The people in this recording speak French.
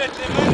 C'est magnifique!